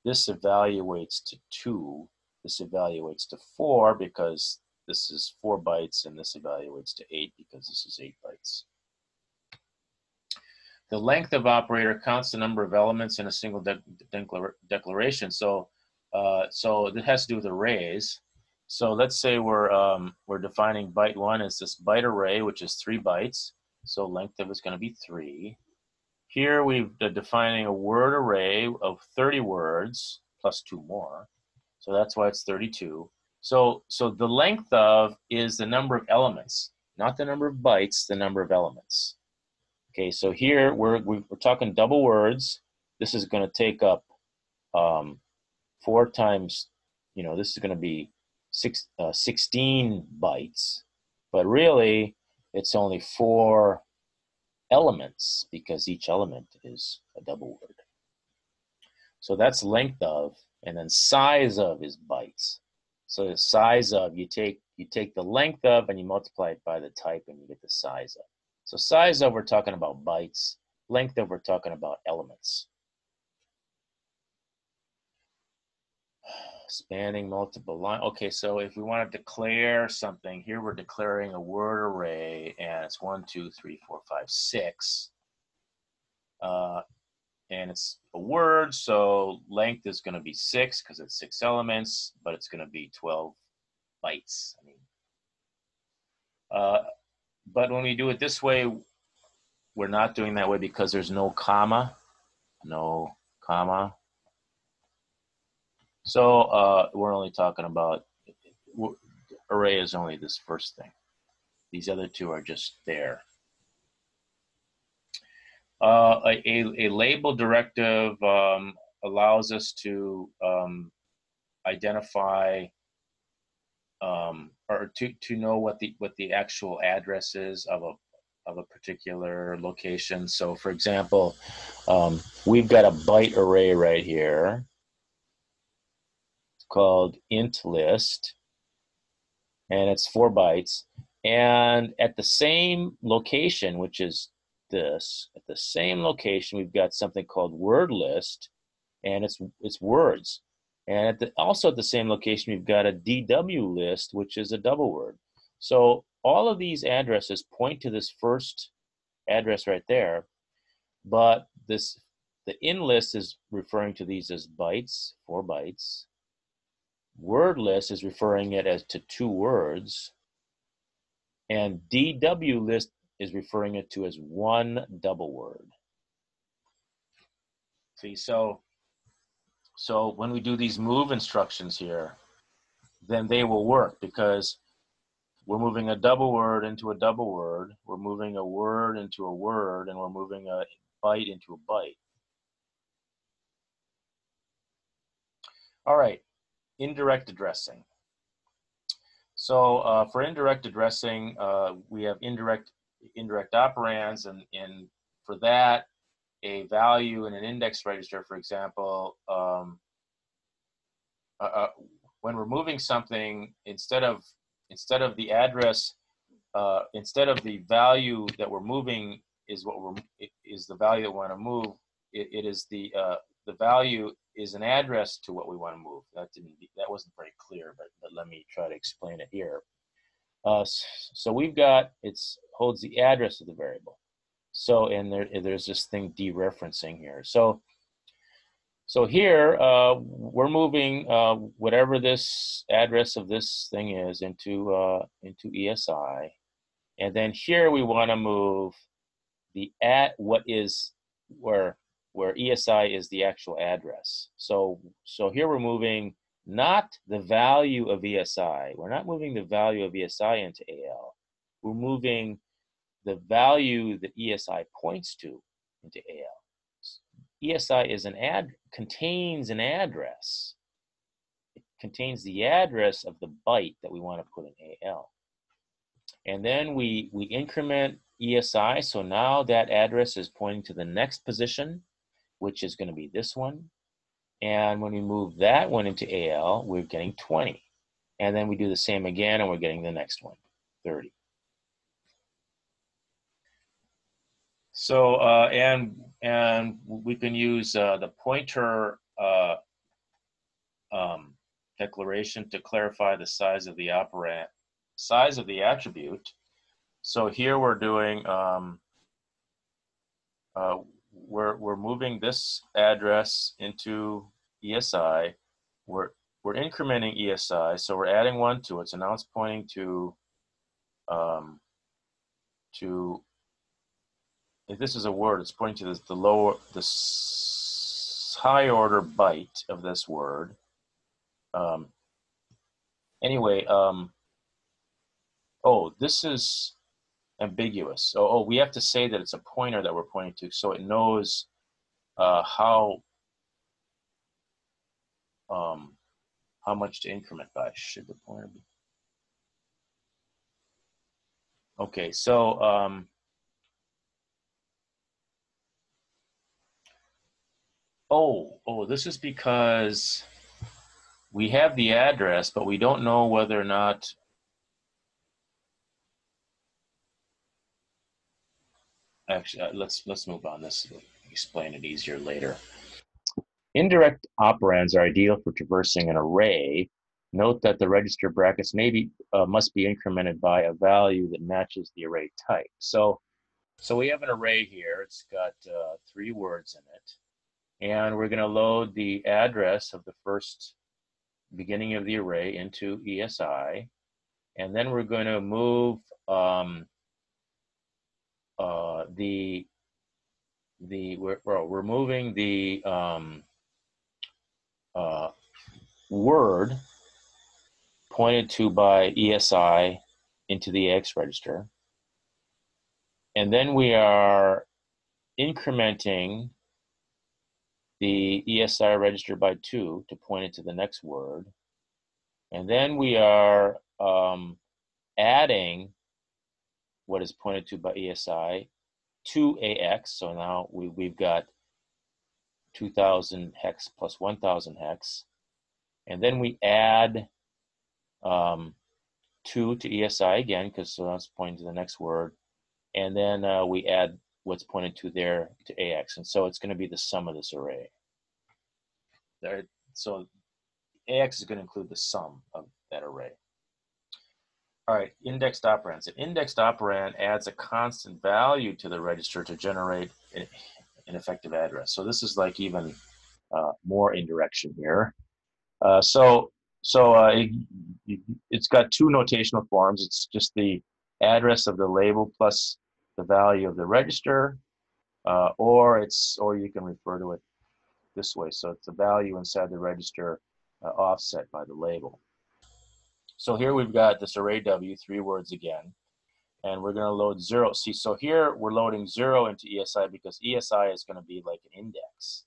This evaluates to two, this evaluates to four because this is four bytes and this evaluates to eight because this is eight bytes. The length of operator counts the number of elements in a single de declaration. So, uh, so it has to do with arrays. So let's say we're um, we're defining byte one as this byte array, which is three bytes. So length of it's going to be three. Here we're defining a word array of 30 words plus two more. So that's why it's 32. So, so the length of is the number of elements, not the number of bytes, the number of elements. Okay, so here we're, we're talking double words. This is going to take up um, four times, you know, this is going to be six, uh, 16 bytes. But really, it's only four elements because each element is a double word. So that's length of and then size of is bytes. So the size of, you take, you take the length of and you multiply it by the type and you get the size of. So size of, we're talking about bytes. Length of, we're talking about elements. Spanning multiple line. Okay, so if we want to declare something, here we're declaring a word array and it's one, two, three, four, five, six. Uh, and it's a word, so length is going to be six because it's six elements, but it's going to be 12 bytes. I mean, uh, but when we do it this way, we're not doing that way because there's no comma, no comma. So uh, we're only talking about array is only this first thing. These other two are just there. Uh, a, a label directive um, allows us to um, identify um, or to, to know what the what the actual address is of a of a particular location. So, for example, um, we've got a byte array right here called int list, and it's four bytes. And at the same location, which is this, at the same location, we've got something called word list, and it's, it's words. And at the, also at the same location, we've got a DW list, which is a double word. So all of these addresses point to this first address right there, but this the in list is referring to these as bytes, four bytes. Word list is referring it as to two words. And DW list is referring it to as one double word. See, so so when we do these move instructions here, then they will work because we're moving a double word into a double word, we're moving a word into a word, and we're moving a byte into a byte. All right, indirect addressing. So uh, for indirect addressing, uh, we have indirect indirect operands, and, and for that, a value in an index register, for example, um, uh, uh, when we're moving something, instead of instead of the address, uh, instead of the value that we're moving is what we're is the value that we want to move. it, it is the uh, the value is an address to what we want to move. That didn't that wasn't very clear, but, but let me try to explain it here. Uh, so we've got it's holds the address of the variable. So and there there's this thing dereferencing here. So so here uh, we're moving uh, whatever this address of this thing is into uh, into ESI, and then here we want to move the at what is where where ESI is the actual address. So so here we're moving not the value of ESI. We're not moving the value of ESI into AL. We're moving the value that ESI points to into AL. ESI is an ad contains an address. It contains the address of the byte that we want to put in AL. And then we we increment ESI, so now that address is pointing to the next position, which is going to be this one. And when we move that one into AL, we're getting 20. And then we do the same again, and we're getting the next one, 30. So uh, and and we can use uh, the pointer uh, um, declaration to clarify the size of the operand, size of the attribute. So here we're doing um, uh, we're we're moving this address into ESI. We're we're incrementing ESI, so we're adding one to it. So now it's pointing to um, to if this is a word, it's pointing to the lower, the high order byte of this word. Um, anyway, um, oh, this is ambiguous. Oh, oh, we have to say that it's a pointer that we're pointing to, so it knows uh, how um, how much to increment by. Should the pointer be? Okay, so um, Oh, oh, this is because we have the address, but we don't know whether or not actually uh, let's let's move on. This will explain it easier later. Indirect operands are ideal for traversing an array. Note that the register brackets maybe uh, must be incremented by a value that matches the array type. So so we have an array here. It's got uh, three words in it. And we're going to load the address of the first beginning of the array into ESI. And then we're going to move um, uh, the, the we're, we're moving the um, uh, word pointed to by ESI into the X register. And then we are incrementing the ESI register by two to point it to the next word. And then we are um, adding what is pointed to by ESI to AX. So now we, we've got 2000 hex plus 1000 hex. And then we add um, 2 to ESI again, because so that's pointing to the next word. And then uh, we add what's pointed to there to AX. And so it's going to be the sum of this array. There, so AX is going to include the sum of that array. All right, indexed operands. An indexed operand adds a constant value to the register to generate an, effective address. So this is like even uh, more indirection here. Uh, so so uh, it, has got two notational forms. It's just the address of the label plus the value of the register, uh, or it's or you can refer to it this way. So it's the value inside the register uh, offset by the label. So here we've got this array W, three words again, and we're going to load zero. See, so here we're loading zero into ESI because ESI is going to be like an index,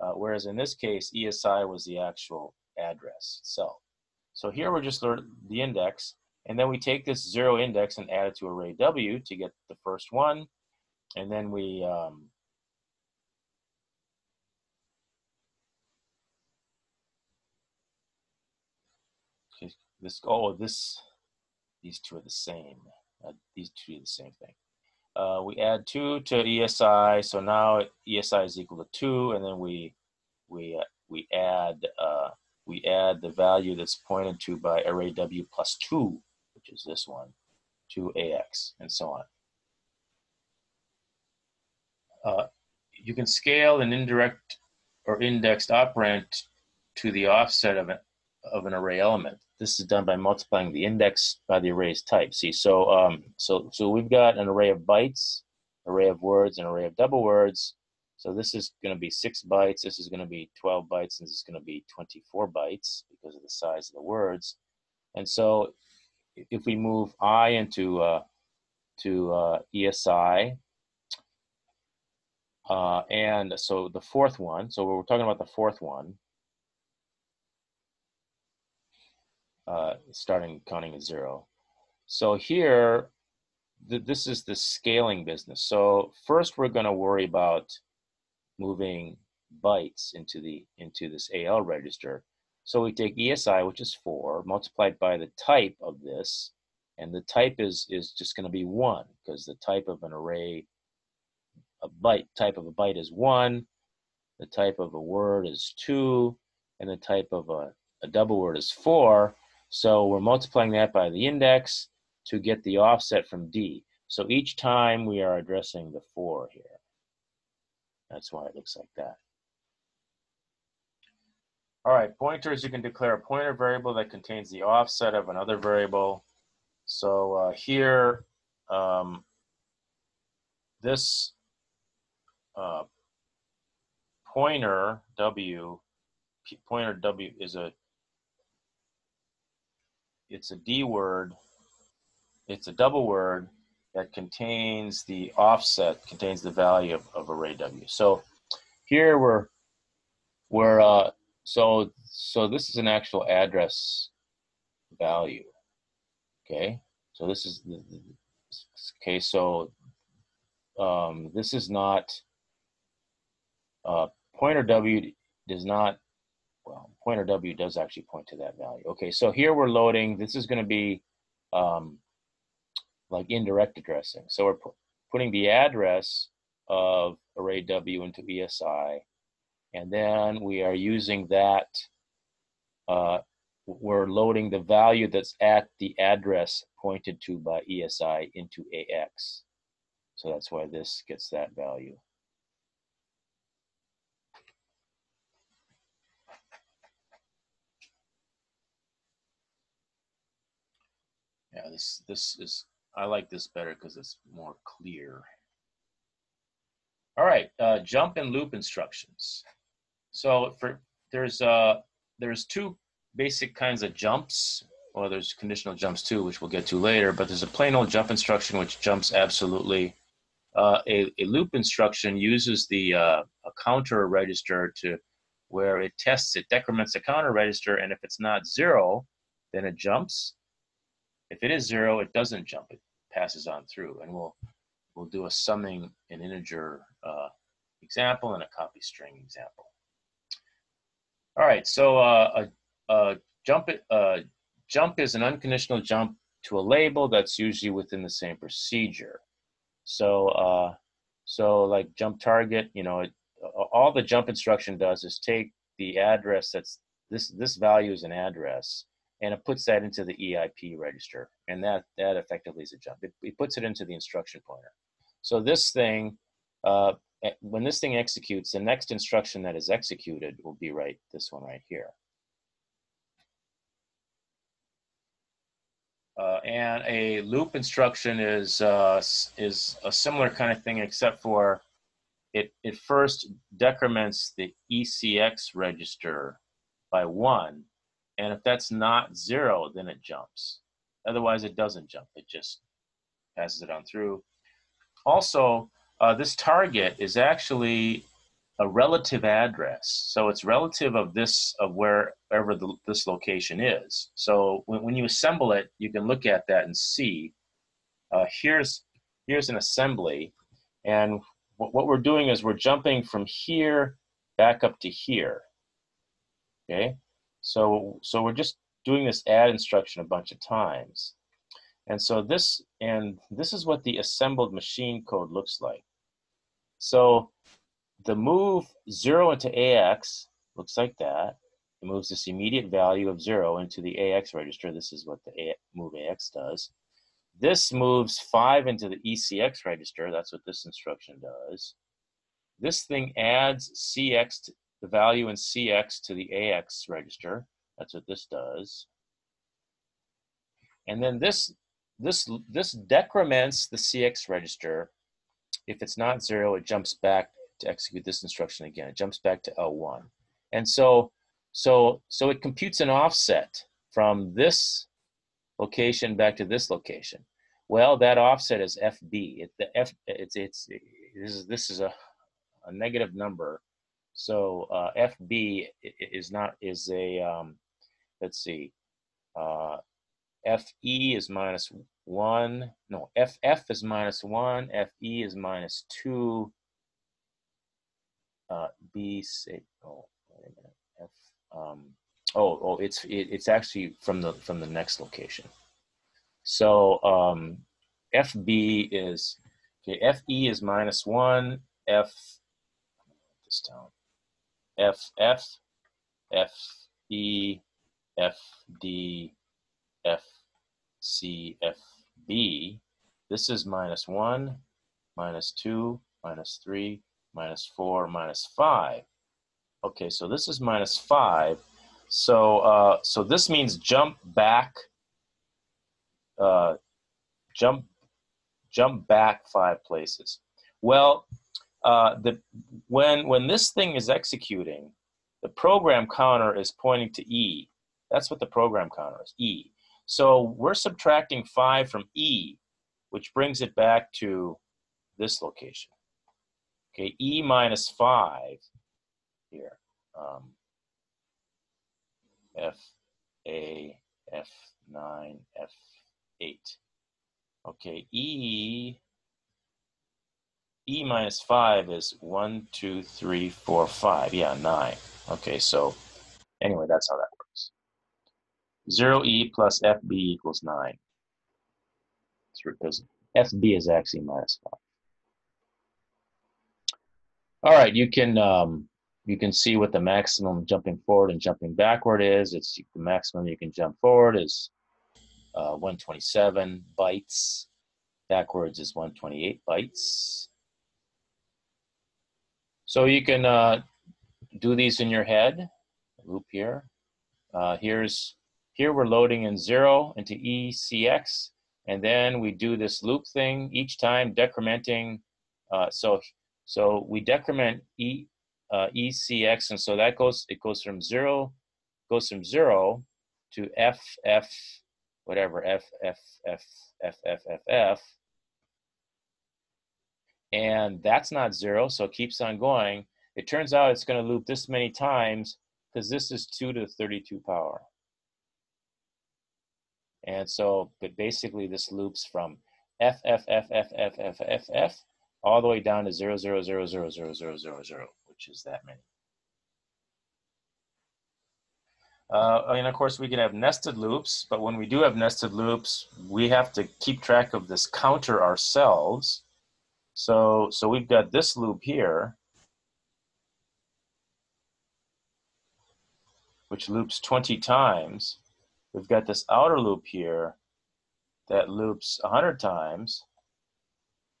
uh, whereas in this case ESI was the actual address itself. So here we're just learning the index, and then we take this zero index and add it to array W to get the first one. And then we, um, this, oh, this, these two are the same. Uh, these two are the same thing. uh, we add 2 to ESI, so now ESI is equal to 2, and then we, we, uh, we, add, uh, we add the value that's pointed to by array W plus 2, which is this one, to AX, and so on. Uh, you can scale an indirect or indexed operand to the offset of an, of an array element. This is done by multiplying the index by the array's type. See, so um, so so we've got an array of bytes, array of words, an array of double words. So this is going to be six bytes. This is going to be 12 bytes, and this is going to be 24 bytes because of the size of the words. And so, if we move i into uh, to uh, ESI, uh, and so the fourth one. So we're talking about the fourth one. Uh, starting counting at zero. So here, th this is the scaling business. So first we're gonna worry about moving bytes into the into this AL register. So we take ESI, which is four, multiplied by the type of this, and the type is is just going to be one because the type of an array, a byte type of a byte is one, the type of a word is two, and the type of a, a double word is four. So we're multiplying that by the index to get the offset from D. So each time we are addressing the 4 here. That's why it looks like that. All right, pointers, you can declare a pointer variable that contains the offset of another variable. So uh, here, um, this uh, pointer W, pointer W is a it's a D word, it's a double word that contains the offset, contains the value of, of array W. So here we're, we're uh, so, so this is an actual address value, okay? So this is, the, okay, so um, this is not, uh, pointer W does not well, pointer W does actually point to that value. Okay, so here we're loading, this is gonna be um, like indirect addressing. So we're pu putting the address of array W into ESI, and then we are using that, uh, we're loading the value that's at the address pointed to by ESI into AX. So that's why this gets that value. Yeah, this this is I like this better because it's more clear. All right, uh, jump and loop instructions. So for there's uh there's two basic kinds of jumps. Well, there's conditional jumps too, which we'll get to later. But there's a plain old jump instruction which jumps absolutely. Uh, a, a loop instruction uses the uh, a counter register to where it tests it decrements the counter register, and if it's not zero, then it jumps if it is zero, it doesn't jump. It passes on through, and we'll we'll do a summing an integer uh, example and a copy string example. All right, so uh, a, a jump uh, jump is an unconditional jump to a label that's usually within the same procedure. So uh, so like jump target, you know, it, all the jump instruction does is take the address that's this this value is an address and it puts that into the EIP register, and that that effectively is a jump. It, it puts it into the instruction pointer. So this thing, uh, when this thing executes, the next instruction that is executed will be right this one right here. Uh, and a loop instruction is uh, is a similar kind of thing, except for it it first decrements the ECX register by one and if that's not zero, then it jumps. Otherwise, it doesn't jump. It just passes it on through. Also, uh, this target is actually a relative address. So it's relative of this, of wherever the, this location is. So when, when you assemble it, you can look at that and see, uh, here's, here's an assembly. And what, what we're doing is we're jumping from here back up to here. Okay, so, so we're just doing this add instruction a bunch of times. And so this, and this is what the assembled machine code looks like. So the move zero into AX looks like that. It moves this immediate value of zero into the AX register. This is what the A, move AX does. This moves five into the ECX register. That's what this instruction does. This thing adds CX, to, the value in CX to the AX register. That's what this does. And then this, this, this decrements the CX register. If it's not zero, it jumps back to execute this instruction again. It jumps back to L1. And so, so, so it computes an offset from this location back to this location. Well, that offset is FB. It, the F, it's, it's, this is, this is a, a negative number. So uh, FB is not, is a, um, let's see, uh, FE is minus one, no, FF is minus one, FE is minus two, uh, B, say, oh, wait a minute, F, um, oh, oh, it's, it, it's actually from the, from the next location. So um, FB is, okay, FE is minus one, F, this down, FF, FE, FD, FCFB. This is minus one, minus two, minus three, minus four, minus five. Okay, so this is minus five. So, uh, so this means jump back, uh, jump, jump back five places. Well, uh, the, when, when this thing is executing, the program counter is pointing to E. That's what the program counter is, E. So we're subtracting 5 from E, which brings it back to this location. Okay, E minus 5 here. Um, F, A, F9, F8. Okay, E, E minus 5 is 1, 2, 3, 4, 5. Yeah, 9. Okay, so anyway, that's how that works. 0e plus fb equals 9. Because fb is actually minus 5. All right, you can um, you can see what the maximum jumping forward and jumping backward is. It's the maximum you can jump forward is uh, 127 bytes. Backwards is 128 bytes. So you can uh, do these in your head. Loop here. Uh, here's here we're loading in zero into ECX, and then we do this loop thing each time decrementing. Uh, so, so we decrement E, uh, ECX, and so that goes, it goes from zero, goes from zero to F, F, whatever, F, F, F, F, F, F, F. And that's not zero, so it keeps on going. It turns out it's gonna loop this many times because this is two to the 32 power. And so, but basically this loops from f f f f f f f f all the way down to zero zero zero zero zero zero zero zero, which is that many. Uh, and of course, we can have nested loops, but when we do have nested loops, we have to keep track of this counter ourselves. So, so we've got this loop here, which loops 20 times we've got this outer loop here that loops 100 times.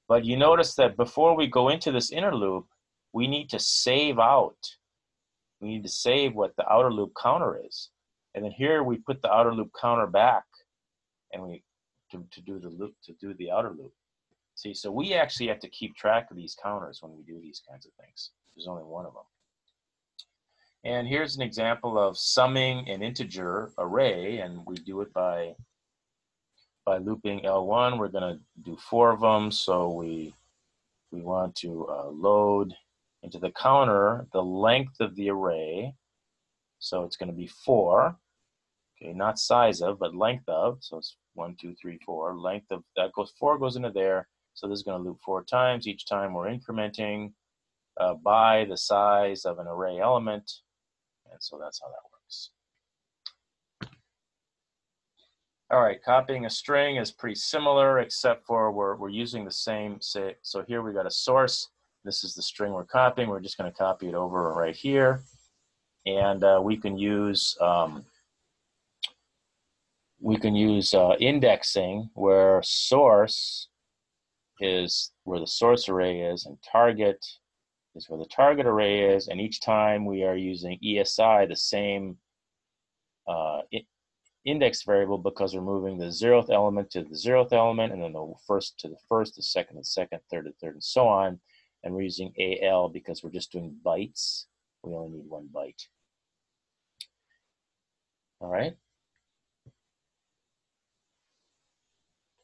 But you notice that before we go into this inner loop, we need to save out. We need to save what the outer loop counter is. And then here we put the outer loop counter back and we to, to do the loop, to do the outer loop. See, so we actually have to keep track of these counters when we do these kinds of things. There's only one of them. And here's an example of summing an integer array, and we do it by by looping L1. We're going to do four of them, so we we want to uh, load into the counter the length of the array. So it's going to be four. Okay, not size of, but length of. So it's one, two, three, four. Length of that goes four goes into there. So this is going to loop four times. Each time we're incrementing uh, by the size of an array element. And so that's how that works. All right, copying a string is pretty similar, except for we're, we're using the same, say, so here we got a source. This is the string we're copying. We're just gonna copy it over right here. And uh, we can use, um, we can use uh, indexing where source is where the source array is and target is where the target array is. And each time we are using ESI, the same uh, index variable because we're moving the zeroth element to the zeroth element, and then the first to the first, the second to the second, third to third, and so on. And we're using AL because we're just doing bytes. We only need one byte. All right.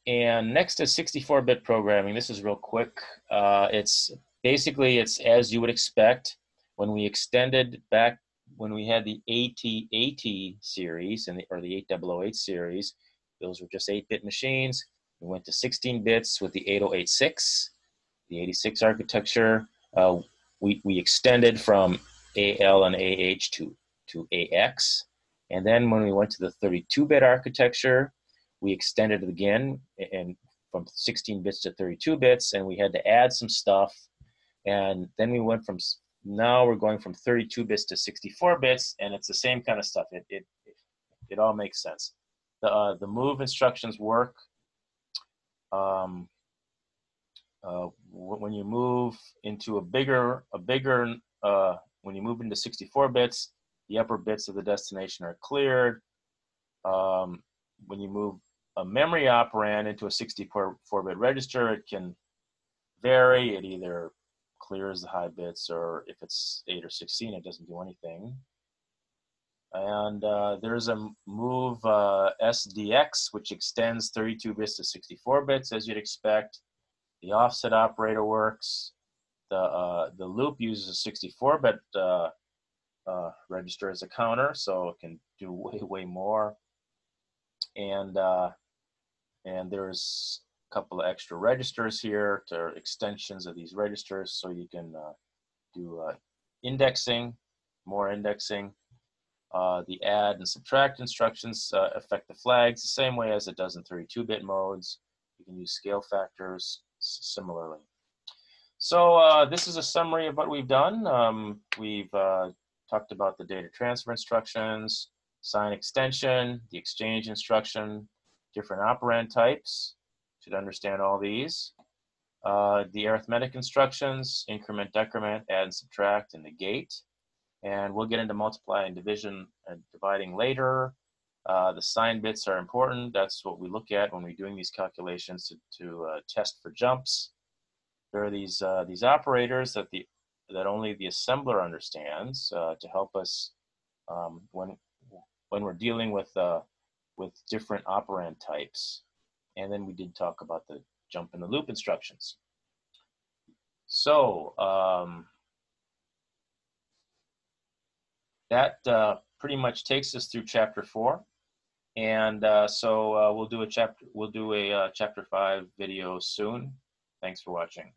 And next is 64-bit programming. This is real quick. Uh, it's basically it's as you would expect. When we extended back when we had the 8080 series and the, or the 8008 series, those were just 8-bit machines. We went to 16 bits with the 8086, the 86 architecture. Uh, we, we extended from AL and AH to, to AX. And then when we went to the 32-bit architecture, we extended it again and from 16 bits to 32 bits, and we had to add some stuff. And then we went from now we're going from 32 bits to 64 bits, and it's the same kind of stuff. It, it, it all makes sense. The, uh, the move instructions work. Um, uh, when you move into a bigger, a bigger, uh, when you move into 64 bits, the upper bits of the destination are cleared. Um, when you move a memory operand into a 64-bit register, it can vary. It either clears the high bits, or if it's 8 or 16, it doesn't do anything. And uh, there's a move uh, SDX, which extends 32 bits to 64 bits, as you'd expect. The offset operator works. The, uh, the loop uses a 64-bit uh, uh, register as a counter, so it can do way, way more. And, uh, and there's a couple of extra registers here to extensions of these registers so you can uh, do uh, indexing, more indexing. Uh, the add and subtract instructions uh, affect the flags the same way as it does in 32-bit modes. You can use scale factors similarly. So uh, this is a summary of what we've done. Um, we've uh, talked about the data transfer instructions, sign extension, the exchange instruction, different operand types, should understand all these. Uh, the arithmetic instructions, increment, decrement, add and subtract, and negate. And we'll get into multiply and division and dividing later. Uh, the sign bits are important. That's what we look at when we're doing these calculations to, to uh, test for jumps. There are these, uh, these operators that, the, that only the assembler understands uh, to help us um, when, when we're dealing with, uh, with different operand types. And then we did talk about the jump in the loop instructions. So um, that uh, pretty much takes us through chapter four. And uh, so uh, we'll do a chapter, we'll do a uh, chapter five video soon. Thanks for watching.